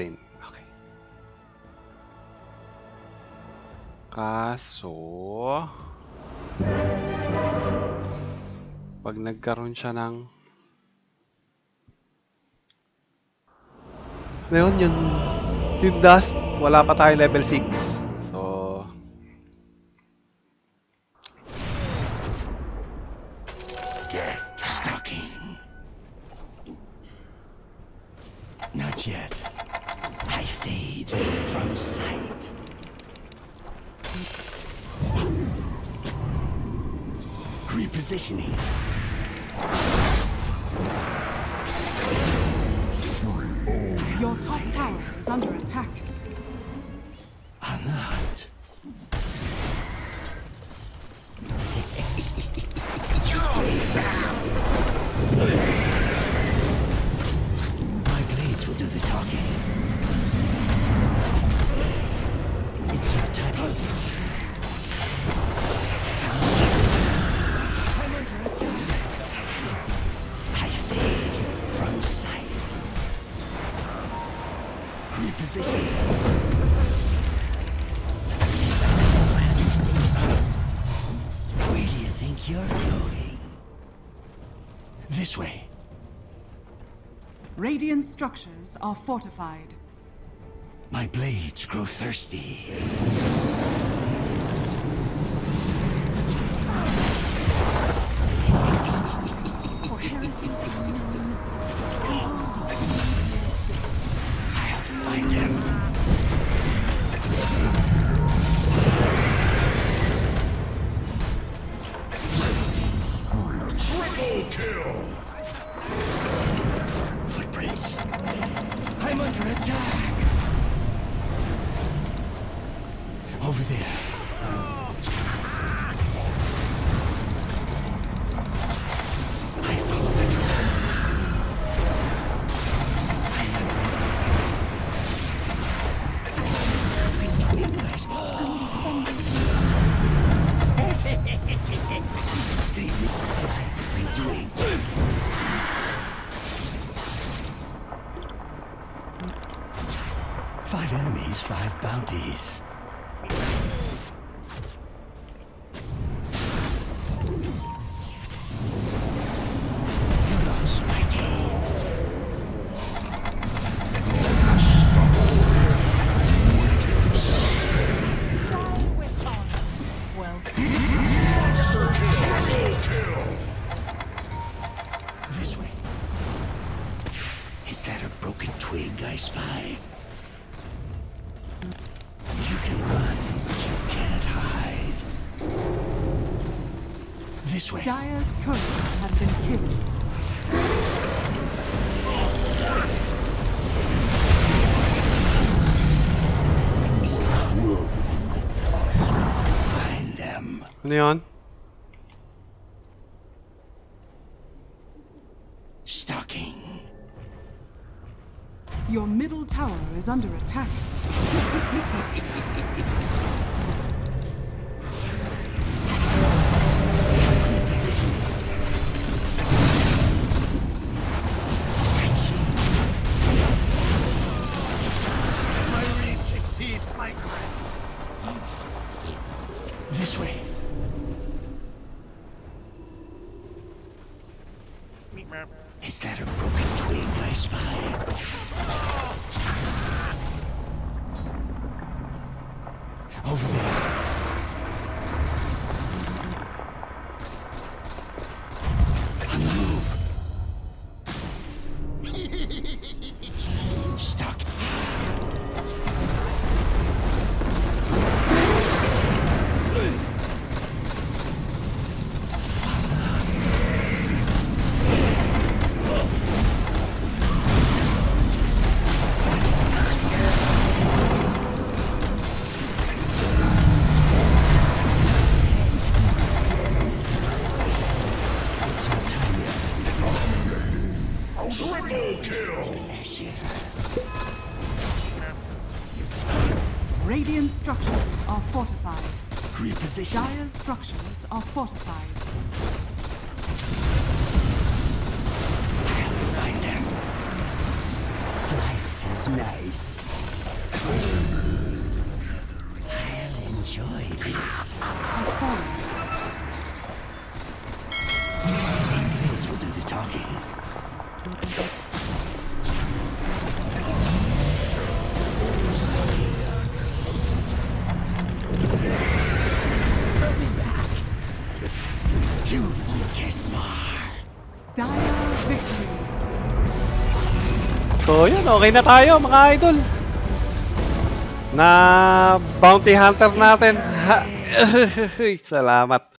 Lane. Okay. Kaso... Pag nagkaroon siya ng... Ngayon, yun... Yung dust, wala pa tayo level 6. So... Death from sight. Repositioning. Your top tower is under attack. Reposition. Where do you think you're going? This way. Radiant structures are fortified. My blades grow thirsty. Under attack. Five enemies, five bounties. Is that a broken twig I spy? You can run, but you can't hide. This way. Dire's courier has been killed. Find Your middle tower is under attack. Positioning. My reach exceeds my grip. This way. Is that a broken twig I spy? Over there. Radiant structures are fortified. Reposition. Dire's structures are fortified. Find them. Slice is nice. So yun, okay na tayo mga idol. Na bounty hunter natin. Salamat.